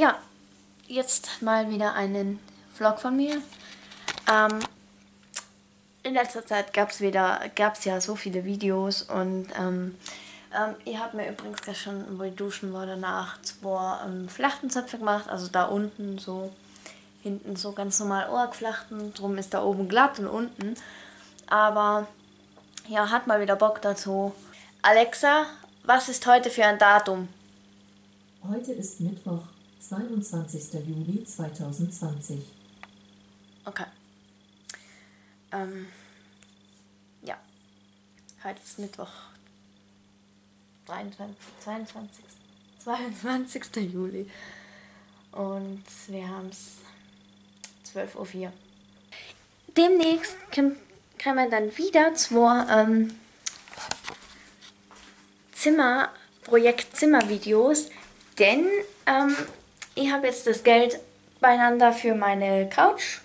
Ja, jetzt mal wieder einen Vlog von mir. Ähm, in letzter Zeit gab es wieder, gab es ja so viele Videos und ähm, ähm, ihr habt mir übrigens gestern, wo ich duschen war, danach zwei ähm, Flachtenzöpfe gemacht, also da unten so, hinten so ganz normal Ohrgflachten, drum ist da oben glatt und unten. Aber ja, hat mal wieder Bock dazu. Alexa, was ist heute für ein Datum? Heute ist Mittwoch, 22. Juli 2020. Okay. Ähm, ja. Heute ist Mittwoch. 23, 22, 22. Juli. Und wir haben es 12.04 Uhr. Demnächst kriegen wir dann wieder zwei ähm, Zimmer, Projekt Zimmervideos, denn ähm, ich habe jetzt das Geld beieinander für meine Couch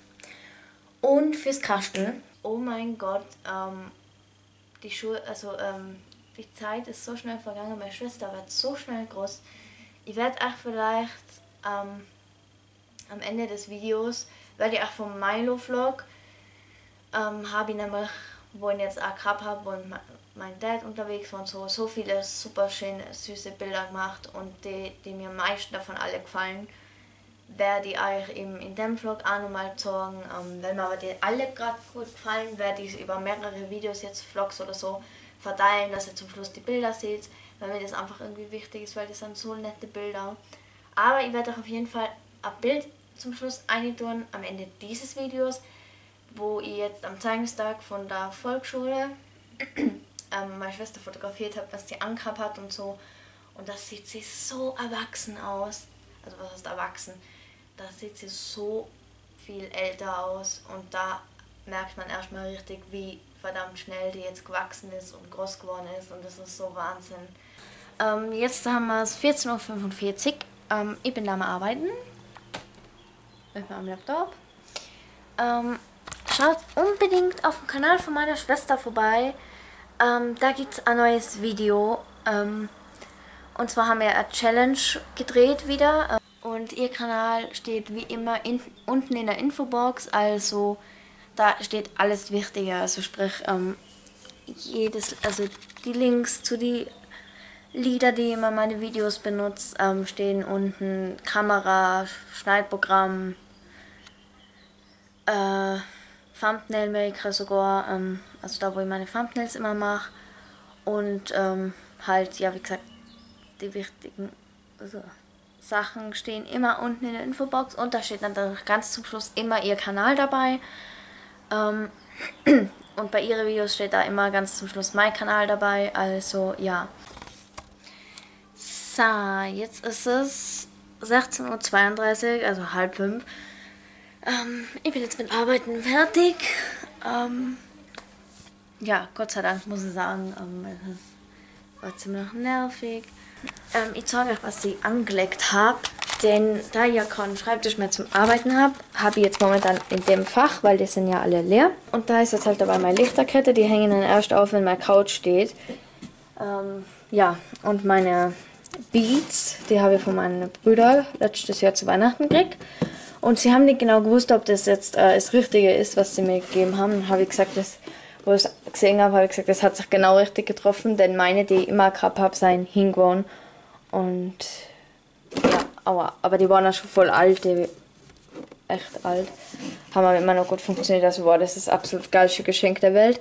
und fürs Kastel. Oh mein Gott, ähm, die Schuhe, also ähm, die Zeit ist so schnell vergangen. Meine Schwester wird so schnell groß. Ich werde auch vielleicht ähm, am Ende des Videos, werde ich auch vom Milo-Vlog, ähm, habe ich nämlich, wo ich jetzt auch gehabt habe, mein Dad unterwegs war und so, so viele super schöne, süße Bilder gemacht und die, die mir am meisten davon alle gefallen werde ich euch eben in dem Vlog auch nochmal zeigen. Ähm, wenn mir aber die alle gerade gut gefallen, werde ich über mehrere Videos jetzt Vlogs oder so verteilen, dass ihr zum Schluss die Bilder seht, weil mir das einfach irgendwie wichtig ist, weil das sind so nette Bilder. Aber ich werde euch auf jeden Fall ein Bild zum Schluss eintun am Ende dieses Videos, wo ich jetzt am Zeigungstag von der Volksschule ähm, meine Schwester fotografiert habe, was sie angehabt hat und so. Und das sieht sie so erwachsen aus. Also was heißt erwachsen? da sieht sie so viel älter aus und da merkt man erstmal richtig, wie verdammt schnell die jetzt gewachsen ist und groß geworden ist und das ist so Wahnsinn. Ähm, jetzt haben wir es 14.45 Uhr. Ähm, ich bin da am Arbeiten mit meinem Laptop. Ähm, schaut unbedingt auf dem Kanal von meiner Schwester vorbei. Ähm, da gibt es ein neues Video. Ähm, und zwar haben wir eine Challenge gedreht wieder. Und ihr Kanal steht wie immer in, unten in der Infobox, also da steht alles Wichtige, also sprich ähm, jedes, also die Links zu die Lieder, die immer meine Videos benutzt, ähm, stehen unten, Kamera, Schneidprogramm, äh, Thumbnail Maker sogar, ähm, also da wo ich meine Thumbnails immer mache und ähm, halt, ja wie gesagt, die wichtigen, also Sachen stehen immer unten in der Infobox und da steht dann ganz zum Schluss immer ihr Kanal dabei. Ähm, und bei ihren Videos steht da immer ganz zum Schluss mein Kanal dabei. Also ja. So, jetzt ist es 16.32 Uhr, also halb fünf. Ähm, ich bin jetzt mit Arbeiten fertig. Ähm, ja, Gott sei Dank muss ich sagen, ähm, es war ziemlich nervig. Ähm, ich zeige euch, was ich angelegt habe. Denn da ich ja keinen Schreibtisch mehr zum Arbeiten habe, habe ich jetzt momentan in dem Fach, weil die sind ja alle leer. Und da ist jetzt halt dabei meine Lichterkette, die hängen dann erst auf, wenn meine Couch steht. Ähm, ja, und meine Beats, die habe ich von meinen Brüdern letztes Jahr zu Weihnachten gekriegt. Und sie haben nicht genau gewusst, ob das jetzt äh, das Richtige ist, was sie mir gegeben haben. Dann habe ich gesagt, das, wo ich es gesehen habe, habe ich gesagt, das hat sich genau richtig getroffen, denn meine, die ich immer gehabt habe, seien hingewonnen. Und ja, aua, aber die waren auch schon voll alt, die echt alt. Haben aber immer noch gut funktioniert. Also war das ist das absolut geilste Geschenk der Welt.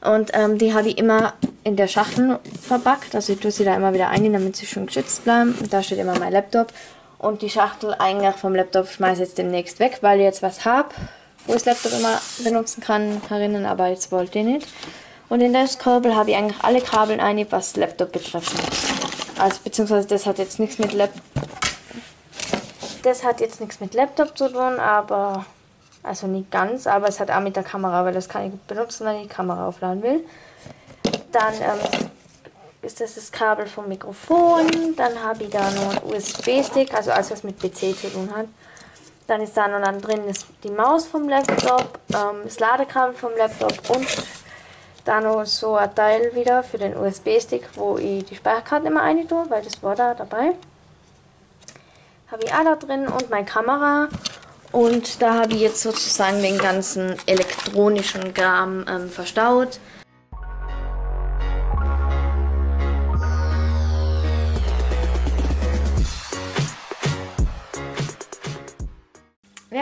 Und ähm, die habe ich immer in der Schachtel verpackt. Also ich tue sie da immer wieder ein, damit sie schon geschützt bleiben. Und da steht immer mein Laptop. Und die Schachtel eigentlich vom Laptop schmeiße ich jetzt demnächst weg, weil ich jetzt was habe, wo ich das Laptop immer benutzen kann, herinnen, aber jetzt wollte ich nicht. Und in das Kabel habe ich eigentlich alle Kabel ein, was Laptop betreffen. Also beziehungsweise das hat jetzt nichts mit Laptop. Das hat jetzt nichts mit Laptop zu tun, aber also nicht ganz, aber es hat auch mit der Kamera, weil das kann ich benutzen, wenn ich die Kamera aufladen will. Dann ähm, ist das das Kabel vom Mikrofon, dann habe ich da noch einen USB-Stick, also alles was mit PC zu tun hat. Dann ist da noch dann drin die Maus vom Laptop, ähm, das Ladekabel vom Laptop und da noch so ein Teil wieder für den USB-Stick, wo ich die Speicherkarte immer rein tue, weil das war da dabei. habe ich auch da drin und meine Kamera. Und da habe ich jetzt sozusagen den ganzen elektronischen Kram ähm, verstaut.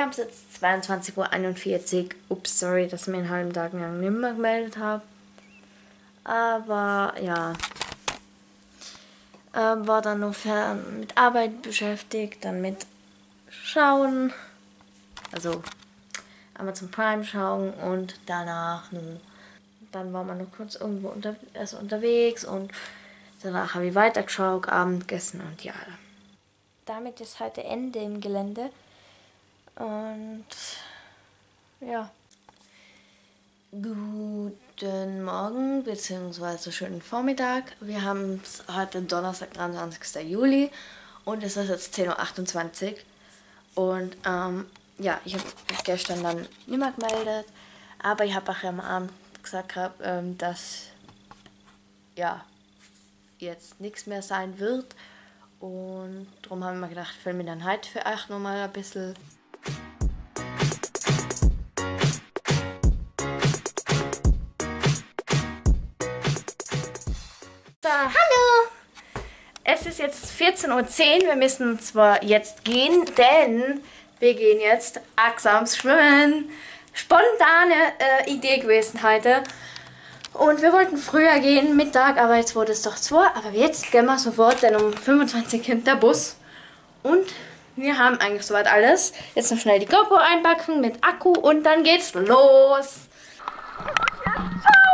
Wir haben es jetzt 22.41 Uhr. Ups, sorry, dass ich mir einen halben Tag lang nicht mehr gemeldet habe. Aber ja, ähm, war dann noch mit Arbeit beschäftigt, dann mit Schauen, also Amazon Prime schauen und danach nur, dann war man noch kurz irgendwo unter, also unterwegs und danach habe ich weitergeschaut, Abend gegessen und ja. Damit ist heute Ende im Gelände und ja. Guten Morgen bzw. schönen Vormittag. Wir haben es heute Donnerstag, 23. Juli und es ist jetzt 10.28 Uhr. Und ähm, ja, ich habe gestern dann niemand gemeldet, aber ich habe auch am Abend gesagt, ähm, dass ja, jetzt nichts mehr sein wird. Und darum haben wir gedacht, filmen dann heute für euch nochmal ein bisschen Es ist jetzt 14.10 Uhr. Wir müssen zwar jetzt gehen, denn wir gehen jetzt achtsams schwimmen. Spontane äh, Idee gewesen heute. Und wir wollten früher gehen, Mittag, aber jetzt wurde es doch 2. Aber jetzt gehen wir sofort, denn um 25 kommt der Bus. Und wir haben eigentlich soweit alles. Jetzt noch schnell die GoPro einpacken mit Akku und dann geht's los. So,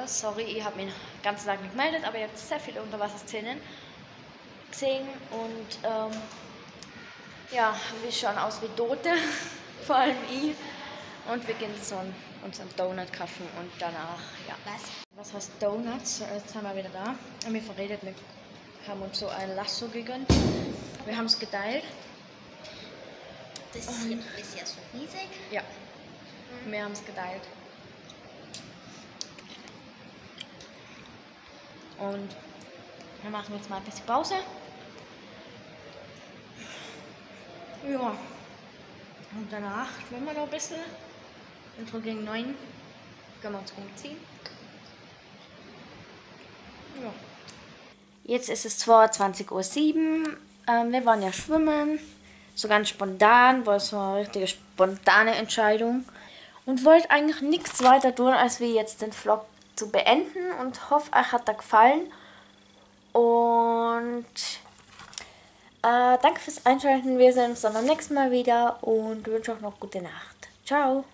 20.02 Uhr. Sorry, ich habe mich den ganzen Tag nicht gemeldet, aber ihr habt sehr viele Unterwasserszenen gesehen und ähm, ja, wir schauen aus wie Tote, vor allem ich. Und wir gehen so unseren Donut kaufen und danach, ja. Was? Was heißt Donuts? Jetzt sind wir wieder da. Und wir verredet, wir haben uns so ein Lasso gegönnt. Wir haben es geteilt. Das ist ja so riesig. Ja, wir haben es geteilt. Und wir machen jetzt mal ein bisschen Pause. Ja. Und danach, wenn wir noch ein bisschen, so gegen 9, können wir uns umziehen. Ja. Jetzt ist es zwar 20.07 Uhr. Ähm, wir waren ja schwimmen. So ganz spontan, war so eine richtige spontane Entscheidung. Und wollte eigentlich nichts weiter tun, als wir jetzt den Vlog zu beenden. Und hoffe, euch hat er gefallen. Und äh, danke fürs Einschalten. Wir sehen uns dann beim nächsten Mal wieder und wünsche euch noch gute Nacht. Ciao.